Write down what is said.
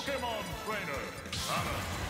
Pokemon Trainer, Samus.